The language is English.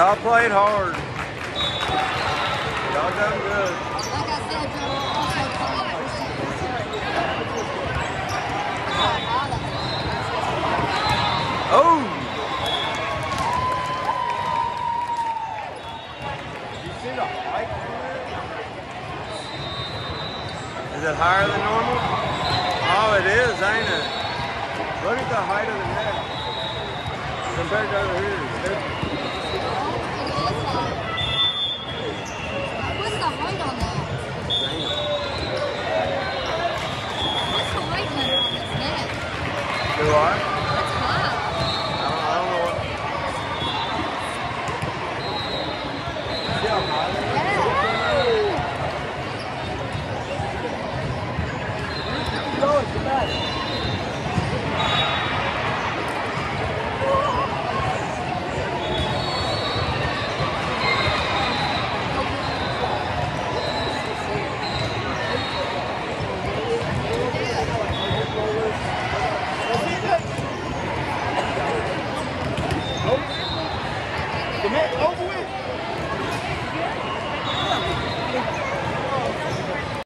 y'all played hard.